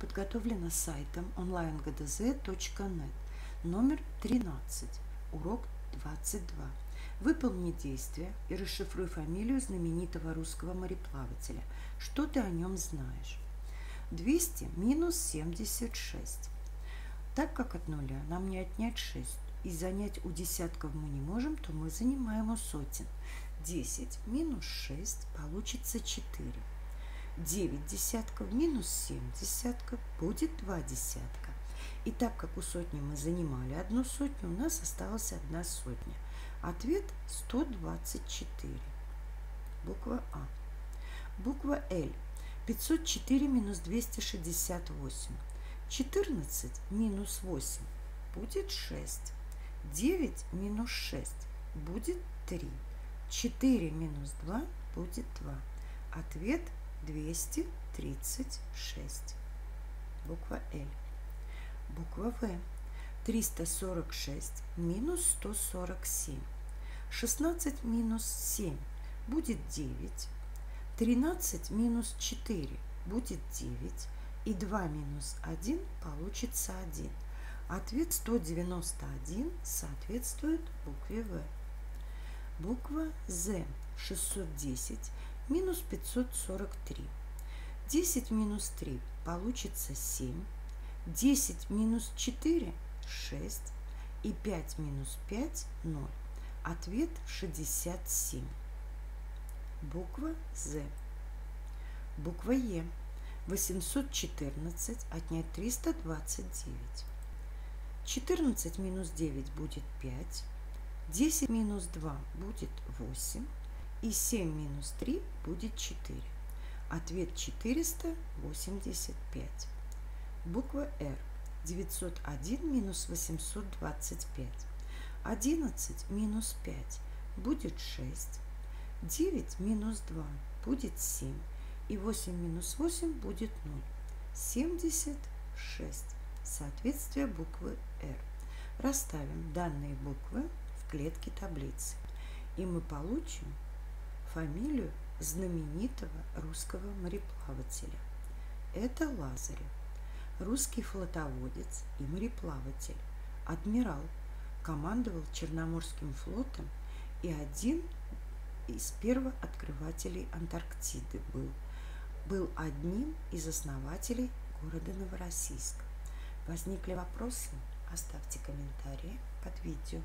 подготовлена сайтом onlinegdz.net, номер 13, урок 22. Выполни действие и расшифруй фамилию знаменитого русского мореплавателя. Что ты о нем знаешь? 200 минус 76. Так как от нуля нам не отнять 6 и занять у десятков мы не можем, то мы занимаем у сотен. 10 минус 6 получится 4. 9 десятков минус 7 десятков будет 2 десятка. И так как у сотни мы занимали одну сотню, у нас осталась одна сотня. Ответ 124. Буква А. Буква Л. 504 минус 268. 14 минус 8 будет 6. 9 минус 6 будет 3. 4 минус 2 будет 2. Ответ 236. Буква Л. Буква В. 346 минус 147. 16 минус 7 будет 9. 13 минус 4 будет 9. И 2 минус 1 получится 1. Ответ 191 соответствует букве В. Буква З 610 минус 543. 10 минус 3 получится 7. 10 минус 4 – 6. И 5 минус 5 – 0. Ответ 67. Буква З. Буква Е. 814 отнять 329. 14 минус 9 будет 5. 10 минус 2 будет 8. И 7 минус 3 будет 4. Ответ 485. Буква Р. 901 минус 825. 11 минус 5 будет 6. 9 минус 2 будет 7. И 8 минус 8 будет 0. 76. Соответствие буквы R. Расставим данные буквы в клетке таблицы. И мы получим фамилию знаменитого русского мореплавателя. Это Лазарев, русский флотоводец и мореплаватель, адмирал, командовал Черноморским флотом и один из первооткрывателей Антарктиды был. Был одним из основателей города Новороссийска. Возникли вопросы? Оставьте комментарии под видео.